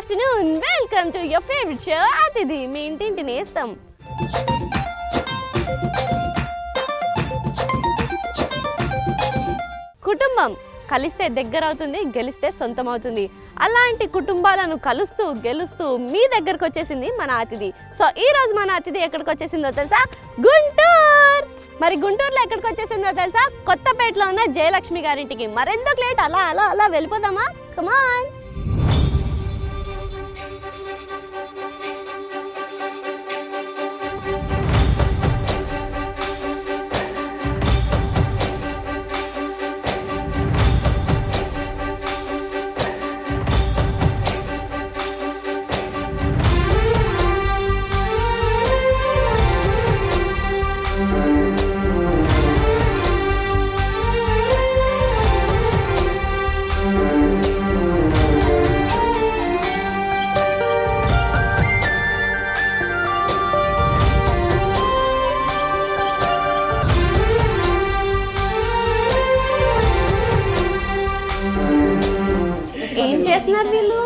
Afternoon welcome to your favourite show అతిథి మీ ఇంటింటి నేస్తాం కుటుంబం కలిస్తే దగ్గర అవుతుంది గెలిస్తే సొంతం అవుతుంది. అలాంటి కుటుంబాలను కలుస్తూ గెలుస్తూ మీ దగ్గరకు వచ్చేసింది మన అతిథి. సో ఈ రోజు మన అతిథి ఎక్కడికి వచ్చేసిందో తెలుసా? గుంటూరు! మరి గుంటూరులో ఎక్కడికి వచ్చేసిందో తెలుసా? కొత్తపేటలో ఉన్న జయలక్ష్మి గారింటికి. మరెందుకు లేట్? అలా అలా అలా వెళ్ళిపోదామా? కమాన్ చేస్తున్నారు వీళ్ళు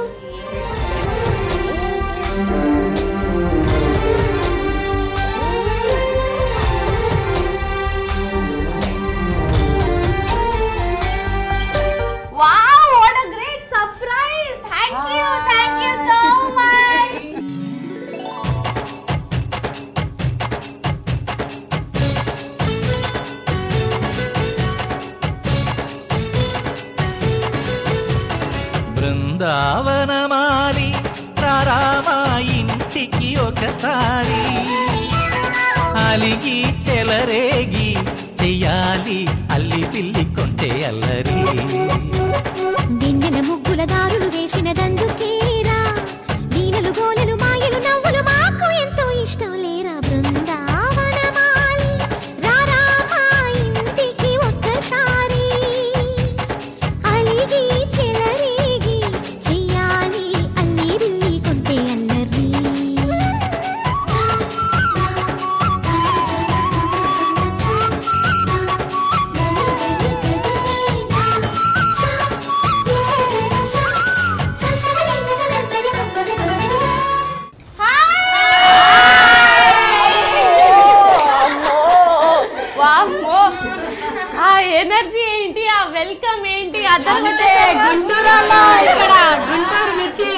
గుంటూరులో ఇక్కడ గుంటూరు మిర్చి.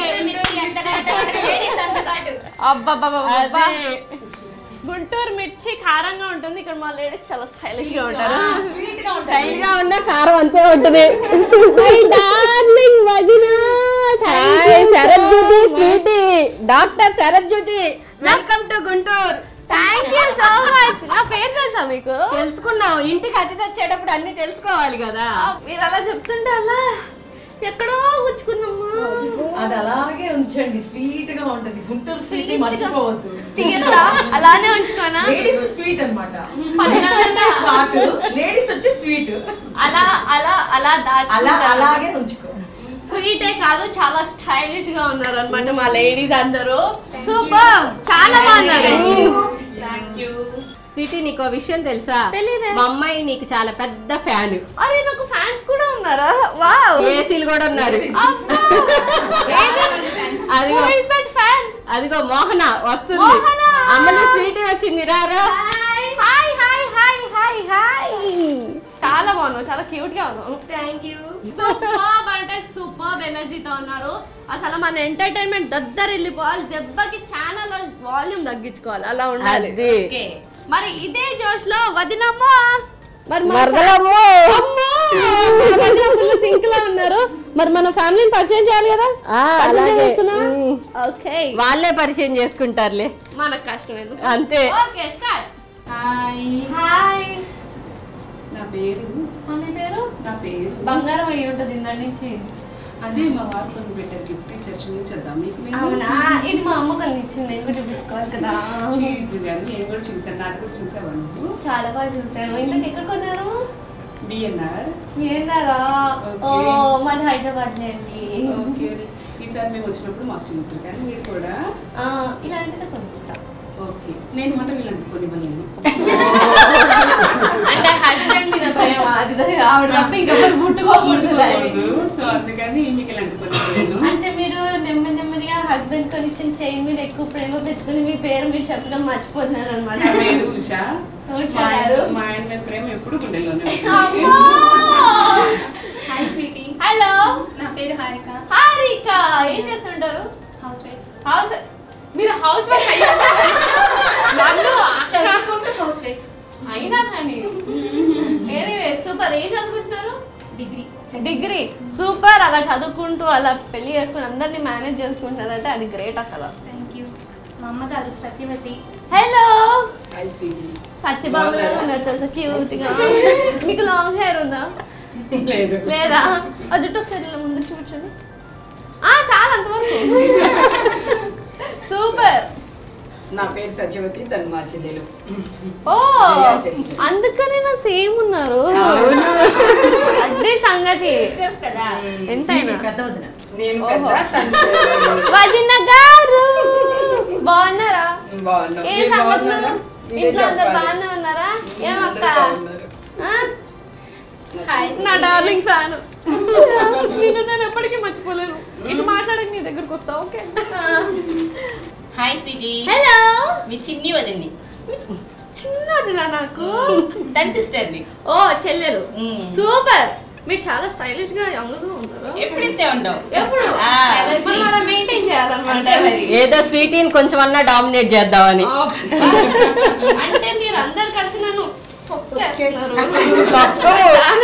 గుంటూరు మిర్చి కారంగా ఉంటుంది. ఇక్కడ మా లేడీస్ చాలా స్టైలిష్గా ఉంటారు. స్టైల్గా ఉన్న కారం అంతే ఉంటుంది. Sharath Jyothi Sweety doctor Sharath Jyothi welcome to Guntur thank you so much నా పేరు తెలుసా మీకు? తెలుసుకున్నాం ఇంటికి అతిథి వచ్చేటప్పుడు అన్ని తెలుసుకోవాలి కదా. మీరు అలా చెప్తుంటే అలా ఎక్కడో గుచ్చుకుందమ్మా అది అలాగే ఉంచండి. స్వీట్గా ఉంటది. Guntur sweet Sweet. గా. మర్చిపోవద్దు తీయరా అలానే ఉంచుకోనా? లేడీస్ స్వీట్ అనమాట పాటు లేడీస్ వచ్చి స్వీట్. అలా అలా అలా అలాగే ఉంచుకో. స్వీటే కాదు చాలా స్టైలిష్గా ఉన్నారు అనమాట మా లేడీస్ అందరూ. సూపర్. చాలా బాగున్నారు. స్వీటీ నీకు విషయం తెలుసా? తెలీదే. మా అమ్మాయి నీకు చాలా పెద్ద ఫ్యాన్. అరే నాకు ఫ్యాన్స్ కూడా ఉన్నారా? వావ్. ఏసీలు కూడా ఉన్నారు. అదిగో. ఫ్యాన్ అదిగో మోహన వస్తుంది. మోహన! అమ్మలో స్వీటీ వచ్చింది రారా hi hi hi hi hi చాలా బాగున్నావు చాలా క్యూట్గా ఉన్నావు. థ్యాంక్ యూ సూపర్ అంటే సూపర్ ఎనర్జీతో ఉన్నారు. అసలు మన ఎంటర్టైన్మెంట్ దద్దరు వెళ్ళిపోవాలి దెబ్బకి ఛానల్ వాల్యూమ్ తగ్గించుకోవాలి. అలా ఉండాలి. మరి ఇదే జోష్లో వదినమ్మో. మరి మన మరదలమ్మో సింక్లో ఉన్నారు? మరి మన ఫ్యామిలీని పరిచయం చేయాలి కదా. ఓకే. వాళ్ళే పరిచయం చేసుకుంటారులే. మనకు కష్టం ఎందుకు? అంతే. Okay start. హాయ్. హాయ్. నా పేరు. మీ పేరు? నా పేరు. బంగారం అయ్యి ఉంటుంది ఇందాడి నుంచి. అదే మా వారు కొన్ని పెట్టారు గిఫ్ట్ ఇచ్చారు చూపించద్దాం మీకు? అవునా? ఇది మా అమ్మ కొన్ని ఇచ్చింది. నేను కూడా చూపించుకోవాలి కదా. చీజ్ కానీ నేను కూడా చూసాను నాకు కూడా చూసావా నువ్వు? చాలా బాగా చూసాను ఇంతకు ఎక్కడ కొన్నారు? బిఎన్ఆర్ ఏందారా ఓ. మాది హైదరాబాద్ అండి. ఓకే. ఈసారి మేము వచ్చినప్పుడు మాకు చూపుతారు కానీ మీరు కూడా. ఇలాంటిది కొనుక్కుంటా. ఓకే. నేను మాత్రం ఇలాంటి కొన్ని ఇవ్వలేను అంటే హస్బెండ్ మీద ప్రేమ అది ఆవిడ తప్ప ఇంకెవరు ముట్టుకోకూడదు దాన్ని. సో అందుకని మీకు ఇలాంటి కొన్ని ఇవ్వలేను అంటే మీరు నెమ్మది నెమ్మదిగా హస్బెండ్ కొని ఇచ్చిన చైన్ మీద ఎక్కువ ప్రేమ పెట్టుకుని మీ పేరు మీరు చెప్పడం మర్చిపోతున్నాను అనమాట ఉషా. మా ఆయన- మీద ప్రేమ ఎప్పుడు. హాయ్ స్వీటీ హలో నా పేరు హారిక. హారిక ఏం చేస్తుంటారు? హౌస్ వైఫ్ హౌస్ మీరు హౌస్ వైఫ్ నన్ను హౌస్ వైఫ్ అయినా కానీ. ఎనీవే సూపర్ ఏం చదువుకుంటున్నారు? డిగ్రీ. డిగ్రీ. సూపర్ అలా చదువుకుంటూ అలా పెళ్ళి చేసుకుని అందరినీ మేనేజ్ చేసుకుంటున్నారంటే అది గ్రేట్ అసలు. థ్యాంక్ యూ మా సత్యవతి. హలో ఉన్నారు తెలుసా? క్యూట్గా. మీకు లాంగ్ హెయిర్ ఉందా? లేదు. లేదా? ఆ జుట్టు ఒకసారి ఇలా ముందుకు చూపించండి. చాలా అంతవరకు. సూపర్ నా పేరు సత్యవతి తను మా చెల్లెలు. ఓ. అందుకనే నా సేమ్ ఉన్నారు. అదే సంగతి. కదా? ఎంతైనా. నేను ఓహో. పెద్ద తను చిన్న. వదిన. గారు. బాగున్నారా? బాగున్నాం. ఏ సంగతులు? ఇంట్లో అందరు. బాగానే ఉన్నారా? ఏమక్క నా డార్లింగ్ ఫ్యాన్. నిన్ను నేను ఎప్పటికీ మర్చిపోలేను. ఇటు మాట్లాడక నీ దగ్గరకు వస్తా ఓకే? హాయ్ స్వీటీ హలో మీ చిన్ని వదింది చిన్నది నాకు. తన సిస్టర్ని. ఓ చెల్లెలు. సూపర్. మీరు చాలా స్టైలిష్గా యంగ్ ఉన్నారు ఎప్పుడు ఇస్తే ఉంటావు? ఎప్పుడు? ఆ. మనం మెయింటైన్ చేయాలన్నమాట. ఏదో స్వీటీని కొంచెం అన్నా డామినేట్ చేద్దామని. అంటే మీరు అందరు కలిసి నన్ను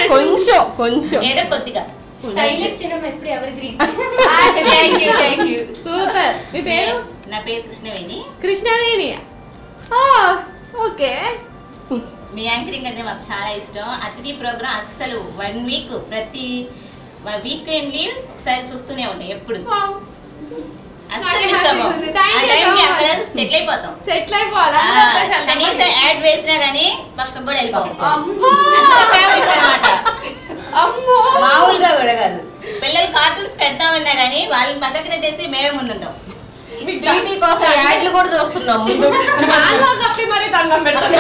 కొంచెం కొంచెం. ఏదో కొద్దిగా. స్టైలిష్ చిన్న ఎప్పుడు ఎవరి green thank you thank you super. మీ పేరు? నా పేరు కృష్ణవేణి. కృష్ణవేణి. ఓకే. మీ యాంకరింగ్ అంటే మాకు చాలా ఇష్టం. అతిథి ప్రోగ్రామ్ అస్సలు వన్ వీక్ ప్రతి వీక్ ఏం లీవ్ ఒకసారి చూస్తూనే ఉంటాయి ఎప్పుడు. సెటిల్ అయిపోతాం. సెటిల్ అయిపోవాలా ఆ, కనీసం యాడ్ వేసినా గానీ పక్కకు కూడా మామూలుగా కూడా కాదు. పిల్లలు కార్టూన్స్ పెడతామన్నా కానీ వాళ్ళని పక్కకి నెట్టేసి మేమే ముందుంటాం. స్వీటీ కోసం యాడ్లు కూడా చూస్తున్నాం ముందు నాలో కప్పి మరి దండం పెడతాను.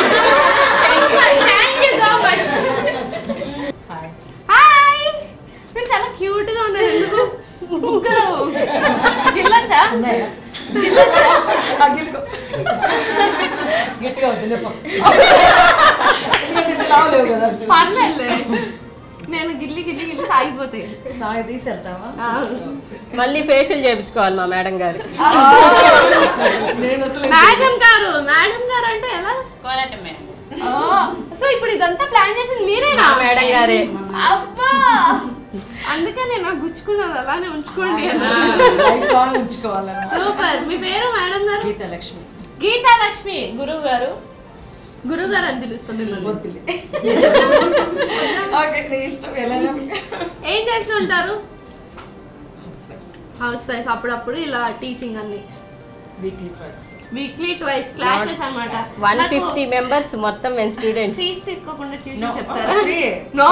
హాయ్ మీరు చాలా క్యూట్గా ఉన్నారు. ఎందుకు? గిల్లచ్చా? గట్టిగా పర్లేదు నేను గిల్లి గిల్లి గిల్లి సాగిపోతాయి. సాయి తీసి వెళ్తావా? ఆ. మళ్ళీ ఫేషియల్ చేయించుకోవాలి మా మేడం గారు. నేను అసలు మేడం గారు మేడం గారు అంటే ఎలా? కోలాటం మేడం. సో ఇప్పుడు ఇదంతా ప్లాన్ చేసింది మీరేనా? మా మేడం గారే. అబ్బా! అందుకే నేను నాకు గుచ్చుకున్నది అలానే ఉంచుకోండి సూపర్. మీ పేరు మేడం గారు? గీత లక్ష్మి గీతా లక్ష్మి గురువు గారు. గురువు గారు అని పిలుస్తాం మిమ్మల్ని. వద్దులే ఓకే నీ ఇష్టం ఎలా ఏం చేస్తుంటారు హౌస్ వైఫ్ అప్పుడప్పుడు ఇలా టీచింగ్ అన్ని. Weekly twice weekly twice classes అన్నమాట. వన్ ఫిఫ్టీ మెంబర్స్ మొత్తం మేము స్టూడెంట్స్ ఫీజ్ తీసుకోకుండా. ట్యూషన్ చెప్తారా. నో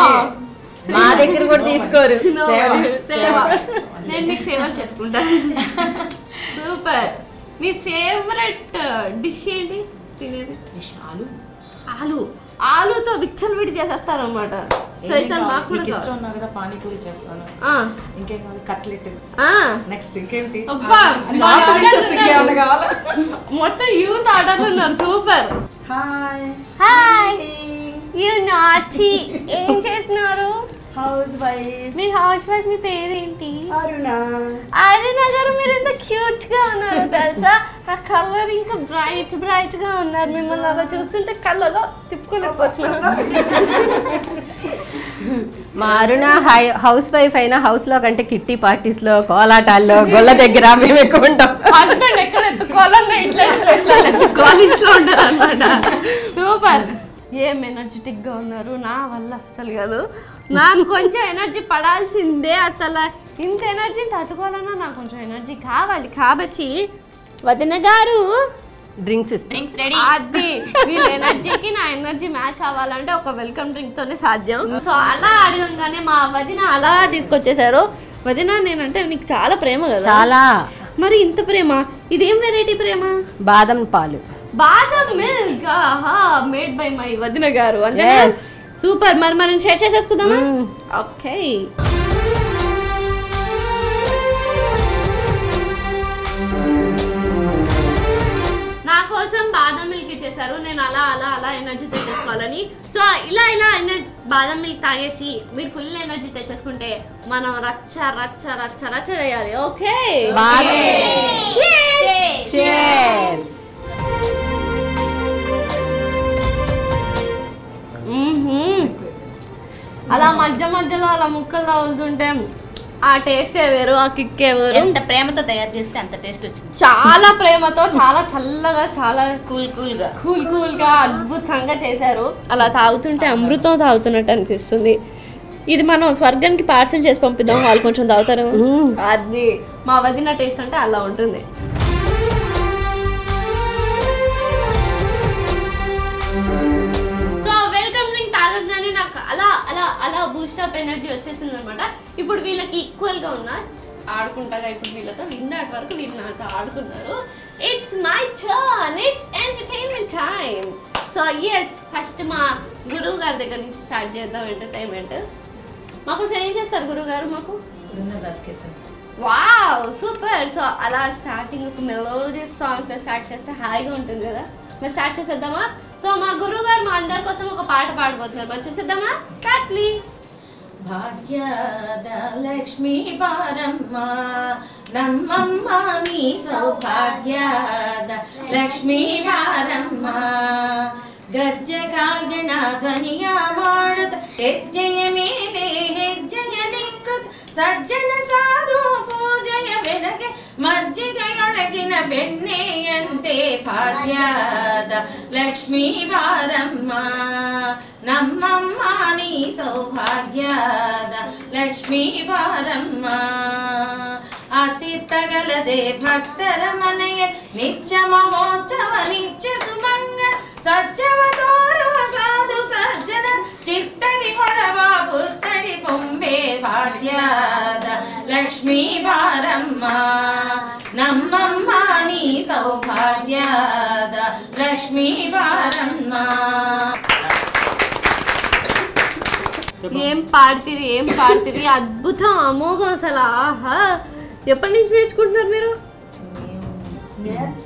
మా దగ్గర కూడా తీసుకోరు. సేవ. సేవ నేను మీకు సేవలు చేసుకుంటాను సూపర్ మీ ఫేవరెట్ డిష్ ఏంటి? తినేది? ఆలు. ఆలుతో విచ్చలు విడి చేసేస్తారు అనమాట పానీపూరి చేస్తాను. ఇంకేం కట్లెట్. ఆ. నెక్స్ట్ ఇంకేంటి? మొత్తం యూత్ ఆర్డర్లు ఉన్నారు. సూపర్. హాయ్. హాయ్. యు నాచి ఏం చేస్తున్నారు? House wife. మీ హౌస్ వైఫ్ మీ పేరేంటి? అరుణ. అరుణ గారు మీరు ఎంత క్యూట్గా ఉన్నారు తెలుసా? ఆ కలర్ ఇంకా బ్రైట్ బ్రైట్గా ఉన్నారు. మిమ్మల్ని అలా చూస్తుంటే కళ్ళలో తిప్పుకోలేకపోతున్నాను మా అరుణ హై- హౌస్ వైఫ్ అయినా హౌస్లో కంటే కిట్టి పార్టీస్లో కోలాటాల్లో గొల్ల దగ్గర మేము ఎక్కువ ఉంటాం. ఎక్కడ ఎత్తుకోవాలన్నా ఇంట్లో ఎత్తుకోవాలి ఇంట్లో ఉంటారు అనమాట సూపర్ ఏం ఎనర్జెటిక్గా ఉన్నారు? నా వల్ల అస్సలు కాదు. నాకు కొంచెం ఎనర్జీ పడాల్సిందే అసలు. ఇంత ఎనర్జీని తట్టుకోవాలన్నా నాకు కొంచెం ఎనర్జీ కావాలి. కాబట్టి వదిన గారు డ్రింక్స్ డ్రింక్స్ రెడీ. అది వీళ్ళ ఎనర్జీకి నా ఎనర్జీ మ్యాచ్ అవ్వాలంటే ఒక వెల్కమ్ డ్రింక్ తోనే సాధ్యం. సో అలా అడగంగానే మా వదిన అలా తీసుకొచ్చేసారు వదిన నేనంటే నీకు చాలా ప్రేమ కదా. చాలా. మరి ఇంత ప్రేమ? ఇదేం వెరైటీ ప్రేమ? బాదం పాలు. బాదం మిల్క్ మేడ్ బై మై వదిన గారు. అంటే. సూపర్. మరి మనం షేర్ చేసేసుకుందామా? ఓకే. బాదం మిల్క్ ఇచ్చేసారు నేను అలా అలా అలా ఎనర్జీ తెచ్చేసుకోవాలని. సో ఇలా ఇలా ఎనర్జీ బాదం మిల్క్ తాగేసి మీరు ఫుల్ ఎనర్జీ తెచ్చేసుకుంటే మనం రచ్చ రచ్చ రచ్చ రచ్చ చేయాలి. ఓకే. అలా మధ్య మధ్యలో అలా ముక్కల్లో అవుతుంటే ఆ టేస్టే వేరు ఆ కిక్కే వేరు. ఎంత ప్రేమతో తయారు చేస్తే అంత టేస్ట్ వచ్చింది. చాలా ప్రేమతో చాలా చల్లగా చాలా కూల్ కూల్గా కూల్ కూల్గా అద్భుతంగా చేశారు. అలా తాగుతుంటే అమృతం తాగుతున్నట్టు అనిపిస్తుంది. ఇది మనం స్వర్గానికి పార్సల్ చేసి పంపిద్దాం వాళ్ళు కొంచెం తాగుతారు అది మా వదిన టేస్ట్ అంటే అలా ఉంటుంది. బూస్ట్ అప్ ఎనర్జీ వచ్చేసింది అనమాట ఇప్పుడు వీళ్ళకి ఈక్వల్గా ఉన్నా ఆడుకుంటారా ఇప్పుడు వీళ్ళతో? ఇందాటి వరకు వీళ్ళు నాతో ఆడుకున్నారు. It's my turn it's entertainment time so yes first మా గురువు గారి దగ్గర నుంచి స్టార్ట్ చేద్దాం ఎంటర్టైన్మెంట్ మాకు ఏం చేస్తారు గురువు గారు మాకు వావ్ సూపర్ సో అలా స్టార్టింగ్ ఒక మెలోజియస్ సాంగ్తో స్టార్ట్ చేస్తే హాయిగా ఉంటుంది కదా? మరి స్టార్ట్ చేసేద్దామా? సో మా గురువు గారు మా అందరి కోసం ఒక పాట పాడబోతున్నారు. మరి చూసేద్దామా? స్టార్ట్ ప్లీజ్ భాగ్యద లక్ష్మీ పారమ్మ నమ్మమ్మ నీ సౌభాగ్యద ಲಕ್ಷ್ಮೀ ಬಾರಮ್ಮ ಗಜ್ಜೆ ಕಾಲ್ಗಣ ಗನಿಯ ಮಾಡುತ್ತ ಹೆಜ್ಜೆಯ ಮೇಲೆ ಹೆಜ್ಜೆಯ ನಿಕ್ಕುತ್ತ ಸಜ್ಜನ ಸಾಧು ಪೂಜೆಯ ಬೆಳಗ್ಗೆ ಮಜ್ಜಿಗೆಯೊಳಗಿನ ಬೆಣ್ಣೆಯಂತೆ ಭಾಗ್ಯದ ಲಕ್ಷ್ಮೀ ಬಾರಮ್ಮ నమ్మమ్మ నీ సౌభాగ్యాద లక్ష్మీ వారమ్మ అతిత్తగలదే భక్తర మనయ నిత్య మహోత్సవ నిత్య సుమంగ సత్యవ తోರುವ సాధు సజ్జన చిత్తది పొడవ పుత్తడి పొంబే భాగ్యాద లక్ష్మీ వారమ్మ నమ్మమ్మ నీ సౌభాగ్యాద లక్ష్మీ వారమ్మ ఏం పాడుతుంది ఏం పాడుతుంది అద్భుతం అమోఘం అసలు. ఆహా. ఎప్పటి నుంచి నేర్చుకుంటున్నారు మీరు?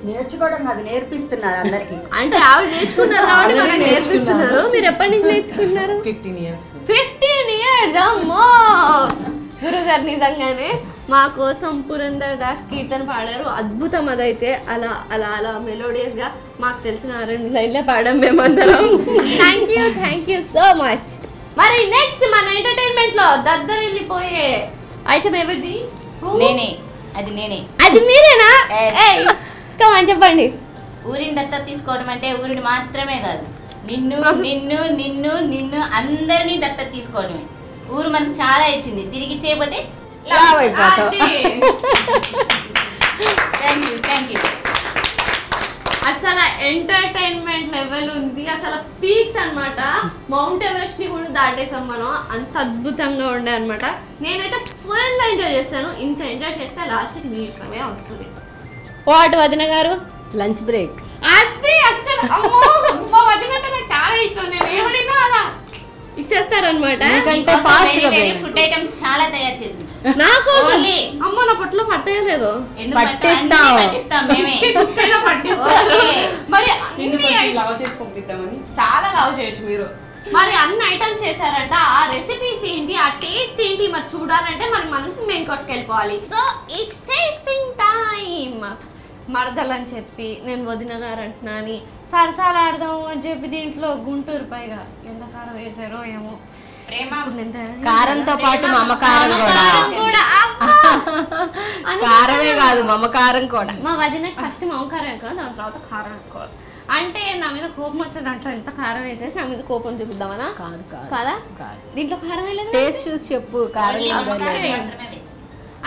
నేర్చుకోవడం కాదు నేర్పిస్తున్నారు అందరికి. అంటే ఆవిడ నేర్చుకున్నారు కాబట్టి నేర్పిస్తున్నారు. మీరు ఎప్పటి నుంచి నేర్చుకుంటున్నారు ఫిఫ్టీన్ ఇయర్స్ ఫిఫ్టీన్ ఇయర్స్ అమ్మో! గురుగారు నిజంగానే మా కోసం పురందర్ దాస్ కీర్తన పాడారు. అద్భుతం అదైతే. అలా అలా అలా మెలోడియస్గా మాకు తెలిసిన ఆ రెండు లైన్లే పాడాం మేమందరం. Thank you thank you so much మరి నెక్స్ట్ మన ఎంటర్టైన్మెంట్లో దద్దరిల్లిపోయే ఐటమ్ ఎవరిది? నేనే. అది నేనే. అది మీరేనా? కమాన్ చెప్పండి. ఊరిని దత్తత తీసుకోవడం అంటే ఊరిని మాత్రమే కాదు. నిన్ను నిన్ను నిన్ను నిన్ను అందరినీ దత్తత తీసుకోవడమే. ఊరు మనకు చాలా ఇచ్చింది. తిరిగి అయిపోతావు. థ్యాంక్ యూ థ్యాంక్ యూ అసలు ఎంటర్టైన్మెంట్ లెవెల్ ఉంది. అసలు పీక్స్ అన్నమాట. మౌంట్ ఎవరెస్ట్ని కూడా దాటేసాం మనం. అంత అద్భుతంగా ఉండే అన్నమాట. నేనైతే ఫుల్ ఎంజాయ్ చేస్తాను. ఇంత ఎంజాయ్ చేస్తే లాస్ట్కి నీరసమే వస్తుంది. వాట్ వదిన గారు? లంచ్ బ్రేక్ అది అసలు అమ్మో మా వదిన అంటే నాకు చాలా ఇష్టం. నేను ఏమడినా అలా? ఇచ్చేస్తారనమాట. ఫుడ్ ఐటమ్స్ చాలా తయారు చేసి. నా కోసం. అమ్మో నా పొట్టలో. మరి చాలా లవ్ చేయొచ్చు మీరు. మరి అన్ని ఐటమ్స్ చేశారంట. ఆ రెసిపీస్ ఏంటి? ఆ టేస్ట్ ఏంటి? మరి చూడాలంటే మరి మనం మెయిన్ కోర్స్కి వెళ్ళిపోవాలి. సో ఇట్స్ టేస్టింగ్ టైం మరదలని చెప్పి నేను వదిన గారు అంటున్నా అని సరసాలు ఆడదాము అని చెప్పి దీంట్లో గుంటూరు పైగా ఎంత కారం వేసారో ఏమో. కారంతో పాటు మమకారం కూడా! కారమే కాదు మమకారం కూడా. మా వదిన ఫస్ట్ మమకారం ఎక్కువ దాని తర్వాత కారం ఎక్కువ. అంటే నా మీద కోపం వస్తే దాంట్లో ఎంత కారం వేసేసి నా మీద కోపం చూపిద్దామనా? కాదు కాదు. దీంట్లో కారం టేస్ట్ చూసి చెప్పు కారం.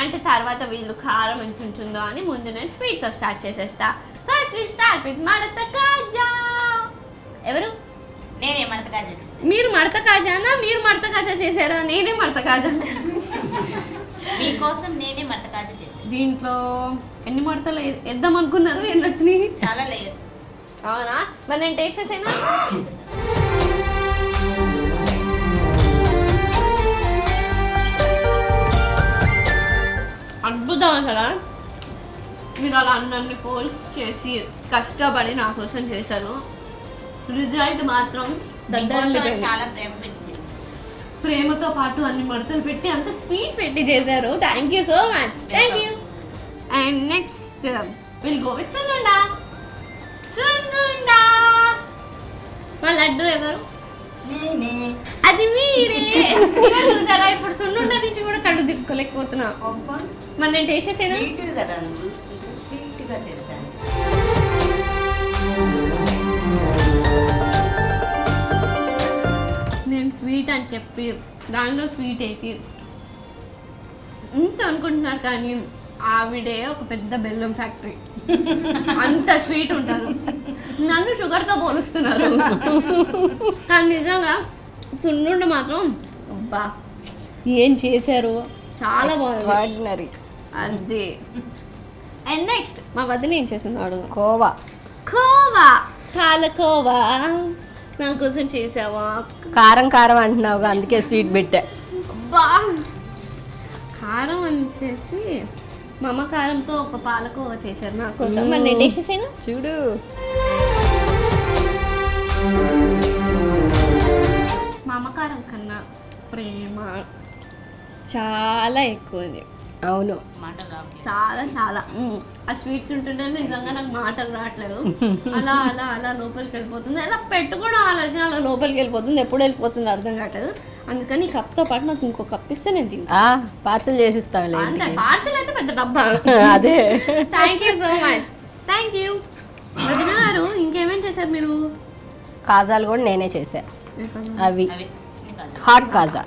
అంటే తర్వాత వీళ్ళు కారం ఎంత ఉంటుందో అని ముందు నేను స్వీట్తో స్టార్ట్ చేసేస్తా. ఫస్ట్ స్టార్ట్ విత్ మడత కాజా. ఎవరు? నేనే మడత కాజా. మీరు మడత కాజానా? మీరు మడత కాజా చేశారా? నేనే మడత కాజా. మీకోసం నేనే మడత కాజా చేసి దీంట్లో ఎన్ని మడతలు వేద్దాం అనుకున్నారు? ఎన్ని వచ్చినాయి? చాలా లేయర్స్ అవునా? మరి నేను టేస్ట్ చేసేనా? అద్భుతం అసలు మీరు అలా అన్నీ పోల్చి చేసి కష్టపడి నా కోసం చేశారు. రిజల్ట్ మాత్రం చాలా ప్రేమ ప్రేమతో పాటు అన్ని మడతలు పెట్టి అంత స్వీట్ పెట్టి చేశారు. Thank you so much thank you and next will go with సున్నుండా సున్నుండా మా లడ్డు ఎవరు? అది మీరే. చూసారా? ఇప్పుడు సున్నుండ నుంచి కూడా కళ్ళు దిక్కులేకపోతున్నా మరి నేను టేస్ట్ చేసాను స్వీట్గా చేశాను స్వీట్ అని చెప్పి దానిలో స్వీట్ వేసి ఇంత అనుకుంటున్నారు కానీ ఆవిడే ఒక పెద్ద బెల్లం ఫ్యాక్టరీ. అంత స్వీట్ ఉంటారు. నన్ను షుగర్తో పోలుస్తున్నారు. కానీ నిజంగా చున్నుండ మాత్రం అబ్బా ఏం చేశారు? చాలా బాగుంది. అదే. అండ్ నెక్స్ట్ మా వదిన ఏం చేసింది అడుగు. కోవా. కోవా. కాలకోవా. నా కోసం చేసావా? కారం కారం అంటున్నావుగా అందుకే స్వీట్ పెట్టా. అబ్బా! కారం వచ్చేసి మా అమ్మ కారంతో ఒక పాలకోవా చేశారు నా కోసం. మరి నేను టేస్ట్ చేసాను? చూడు. మా అమ్మ కారం కన్నా ప్రేమ చాలా ఎక్కువ అవును. మాటలు రావట్లేదు. చాలా చాలా. ఆ స్వీట్ తింటుంటే నిజంగా నాకు మాటలు రావట్లేదు. అలా అలా అలా లోపలికి వెళ్ళిపోతుంది. అలా పెట్టుకోవడం ఆలోచన అలా లోపలికి వెళ్ళిపోతుంది. ఎప్పుడు వెళ్ళిపోతుంది అర్థం కావట్లేదు. అందుకని కప్తో పాటు నాకు ఇంకో కప్ ఇస్తే నేను తింటాను ఆ పార్సల్ చేసిస్తాంలే అంతే. పార్సల్ అయితే పెద్ద డబ్బా. అదే. Thank you so much thank you వదిన గారు ఇంకేమేం చేశారు మీరు? కాజాలు కూడా నేనే చేశా. అవి. హాట్ కాజా.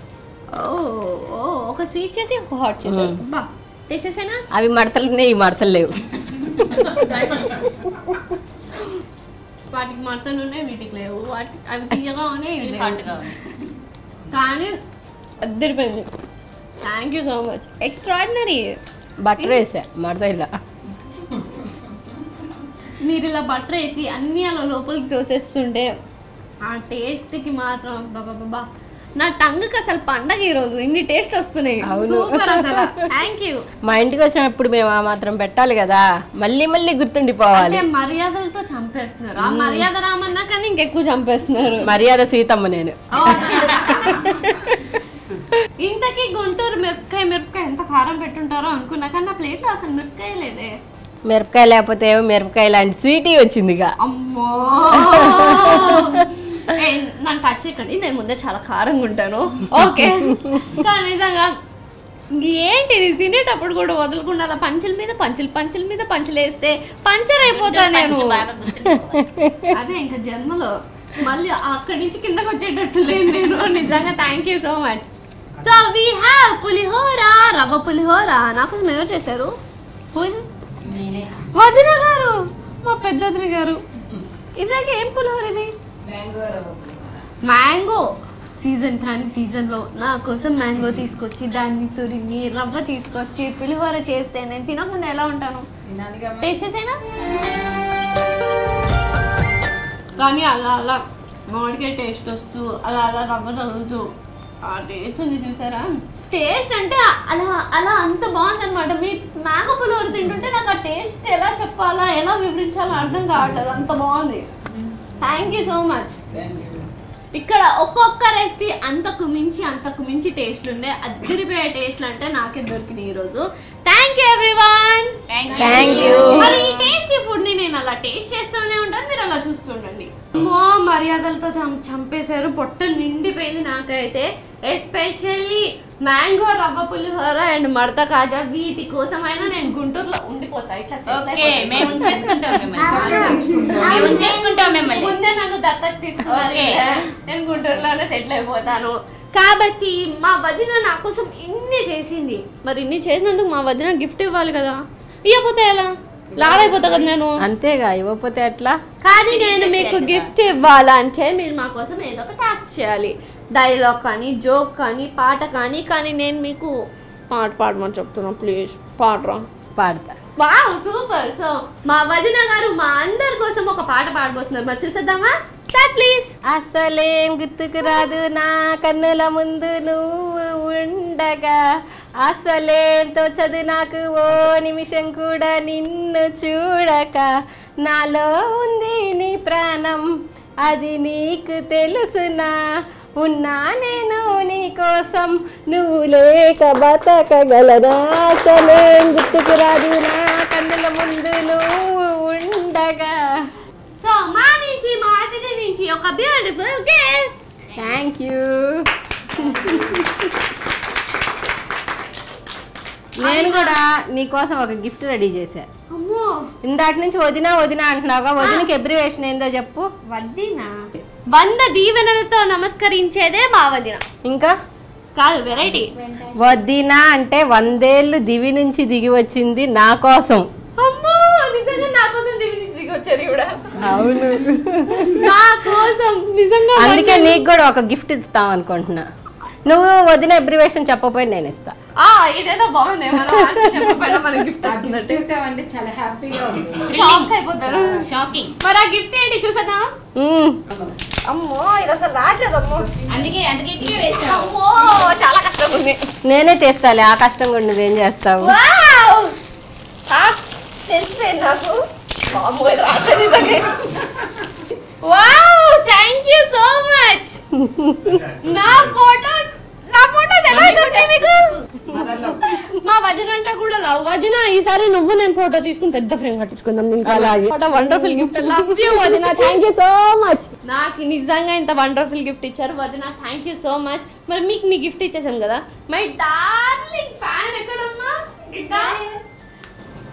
ఓ ఓ ఒక స్వీట్ చేసి ఒక హాట్ చేశారు మ్మ్. బా టేస్ట్ చేసేనా అవి మడతలు ఉన్నాయి మడతలు లేవు. వాటికి మడతలు ఉన్నాయి వీటికి లేవు. వాటి అవి తీయగా ఉన్నాయి ఇవి. హాట్గా కానీ అద్దరిపోయింది. Thank you so much extraordinary butter వేసా మడత ఇలా మీరు ఇలా బటర్ వేసి అన్ని అలా లోపలికి తోసేస్తుంటే ఆ టేస్ట్కి మాత్రం బాబా నా టంగ్కి అసలు పండగ ఈరోజు ఇన్ని టేస్ట్ వస్తున్నాయి. అవును. సూపర్ అసలు. థ్యాంక్ యూ మా ఇంటికి వచ్చినప్పుడు మేము ఆ మాత్రం పెట్టాలి కదా. మళ్ళీ మళ్ళీ గుర్తుండిపోవాలి. అంటే మర్యాదలతో చంపేస్తున్నారు. ఆ మర్యాద రామన్నా కానీ ఇంకెక్కువ చంపేస్తున్నారు. మర్యాద సీతమ్మ నేను. ఇంతకీ గుంటూరు మిరపకాయ మిరపకాయ ఎంత కారం పెట్టుంటారో అనుకున్నా కానీ నా ప్లేట్లో అసలు మిరపకాయ లేదే. మిరపకాయ లేకపోతే మిరపకాయ లాంటి స్వీటీ వచ్చిందిగా. అమ్మో. నన్ను టచ్ చేయకండి. నేను ముందే చాలా కారంగా ఉంటాను. ఓకే కానీ నిజంగా ఏంటి ఇది? తినేటప్పుడు కూడా వదలకుండా అలా పంచుల మీద పంచులు పంచుల మీద పంచులు వేస్తే పంచర్ అయిపోతా నేను. అదే ఇంకా జన్మలో మళ్ళీ అక్కడి నుంచి కిందకి వచ్చేటట్టు లేను నేను. నిజంగా thank you so much so we have pulihora rava pulihora. నాకు ఎవరు చేశారు? వదిన గారు మా పెద్ద గారు. ఇదాక ఏం పులిహోర ఇది? మ్యాంగో సీజన్ కానీ సీజన్లో నా కోసం మ్యాంగో తీసుకొచ్చి దాన్ని తురిమి రవ్వ తీసుకొచ్చి పులిహోర చేస్తే నేను తినకుండా ఎలా ఉంటాను? టేస్ట్ చేసేనా కానీ అలా అలా మామిడికాయ టేస్ట్ వస్తూ అలా అలా రవ్వ తగులుతూ ఆ టేస్ట్ ఉంది చూసారా? టేస్ట్ అంటే అలా అలా అంత బాగుంది అనమాట మీ మ్యాంగో పులిహోర తింటుంటే నాకు ఆ టేస్ట్ ఎలా చెప్పాలా ఎలా వివరించాలో అర్థం కావట్లేదు. అంత బాగుంది. థ్యాంక్ యూ సో మచ్ ఇక్కడ ఒక్కొక్క రెసిపీ అంతకు మించి అంతకు మించి టేస్ట్లు ఉండే అద్దరిపోయే టేస్ట్లు అంటే నాకే దొరికినాయి ఈరోజు thank you everyone Thank you. Thank you మరి ఈ టేస్టీ ఫుడ్ని నేను అలా టేస్ట్ చేస్తూనే ఉంటాను. మీరు అలా చూస్తుండండి. అమ్మో మర్యాదలతో చం- చంపేశారు. పొట్ట నిండిపోయింది నాకైతే. ఎస్పెషల్లీ మ్యాంగో రవ్వ పులిహోర అండ్ మడత కాజా వీటి కోసమైనా నేను గుంటూరులో ఉండిపోతా. ఇట్లా settle ఓకే. మేము ఉంచేసుకుంటాం మిమ్మల్ని. మేము ఉంచేసుకుంటాం మిమ్మల్ని. ముందే నన్ను దత్తత ఓకే. నేను గుంటూరులోనే సెటిల్ అయిపోతాను. కాబట్టి మా వదిన నా కోసం ఇన్ని చేసింది. మరి ఇన్ని చేసినందుకు మా వదిన గిఫ్ట్ ఇవ్వాలి కదా. ఇవ్వకపోతే ఎలా? లావైపోతా కదా నేను. అంతేగా ఇవ్వకపోతే ఎట్లా? కానీ నేను మీకు గిఫ్ట్ ఇవ్వాలంటే మీరు మా కోసం ఏదో ఒక టాస్క్ చేయాలి. డైలాగ్ కానీ జోక్ కానీ పాట కానీ కానీ నేను మీకు పాట పాడమని చెప్తున్నా ప్లీజ్. పాడరా. పాడతా. Wow super. సో మా వదిన గారు మా అందరి కోసం ఒక పాట పాడబోతున్నారు. మరి చూసేద్దామా? Start please. అసలేం గుర్తుకు రాదు నా కన్నుల ముందు నువ్వు ఉండగా. అసలేం తోచదు నాకు ఓ నిమిషం కూడా నిన్ను చూడక. నాలో ఉంది నీ ప్రాణం అది నీకు తెలుసునా? ఉన్నా నేను నీ కోసం. నువ్వు లేక బతకగలనా? అసలేం గుర్తుకు రాదు నా కన్నుల ముందు నువ్వు ఉండగా. సో మా నుంచి మా అతిథి నుంచి ఒక బ్యూటిఫుల్ గిఫ్ట్ థ్యాంక్ యూ నేను కూడా నీకోసం ఒక గిఫ్ట్ రెడీ చేశా. అమ్మో. ఇందాక నుంచి వదిన వదిన అంటున్నావుగా. వదినకి ఎబ్రివేషన్ ఏందో చెప్పు. వద్దినా వంద దీవెనలతో నమస్కరించేదే మా వదిన. ఇంకా? కాదు వెరైటీ. వదిన అంటే వందేళ్ళు దివి నుంచి దిగి వచ్చింది నా కోసం. అమ్మో నిజంగా నా కోసం దివి నుంచి దిగి వచ్చారు కూడా అవును. నా కోసం. నిజంగా అందుకే నీకు కూడా ఒక గిఫ్ట్ ఇస్తాం అనుకుంటున్నా. నువ్వు వదిన ఎబ్రివేషన్ చెప్పపోయి నేను ఇస్తా. ఆ ఇదేదో బాగుంది. మనం answer చెప్పకపోయినా మన గిఫ్ట్ వస్తున్నట్టు చూసామంటే చాలా హ్యాపీగా ఉంది. షాక్ అయిపోతాను షాకింగ్ మరి ఆ గిఫ్ట్ ఏంటి చూసేద్దాం మ్మ్. అమ్మో ఇది అసలు రావట్లేదు అమ్మో. అందుకే అందుకే ఇట్లే వేసాం అమ్మో చాలా కష్టంగా ఉంది. నేనే తెస్తాలే ఆ కష్టం కూడా నువ్వేం చేస్తావు? వావ్! ఆ, తెలిసిపోయింది నాకు. Wow thank you so much నా ఫోటోస్ మా వదిన అంటే కూడా లవ్ వదిన ఈసారి నువ్వు నేను ఫోటో తీసుకుని పెద్ద ఫ్రేమ్ కట్టించుకుందాం అలాగే. వండర్ఫుల్ గిఫ్ట్ లవ్ యూ వదిన. థ్యాంక్ యూ సో మచ్ నాకు నిజంగా ఇంత వండర్ఫుల్ గిఫ్ట్ ఇచ్చారు. వదిన థ్యాంక్ యూ సో మచ్ మరి మీకు మీ గిఫ్ట్ ఇచ్చేసాం కదా? మై డార్లింగ్ ఫ్యాన్ ఎక్కడున్నా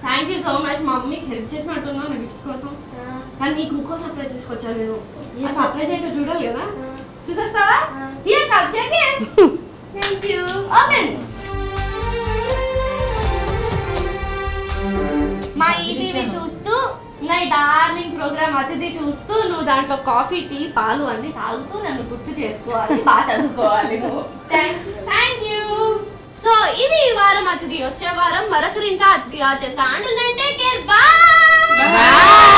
థ్యాంక్ యూ సో మచ్ మా మమ్మీకి హెల్ప్ చేసినట్టున్నా నా గిఫ్ట్ కోసం. కానీ నీకు ఇంకో సర్ప్రైజ్ తీసుకొచ్చాను నేను. సర్ప్రైజ్ ఏంటో చూడాలి కదా? చూసేస్తావా? ఇయర్ కప్ చేయండి థ్యాంక్ యూ ఓపెన్ మా ఈటీవీ చూస్తూ నా డార్లింగ్ ప్రోగ్రామ్ అతిథి చూస్తూ నువ్వు దాంట్లో కాఫీ టీ పాలు అన్ని తాగుతూ నన్ను గుర్తు చేసుకోవాలి. బాగా చదువుకోవాలి నువ్వు. థ్యాంక్ యూ సో ఇది ఈ వారం అతిథి. వచ్చే వారం మరొకరింట అతిథిగా చేస్తా అంటే కేర్ బాయ్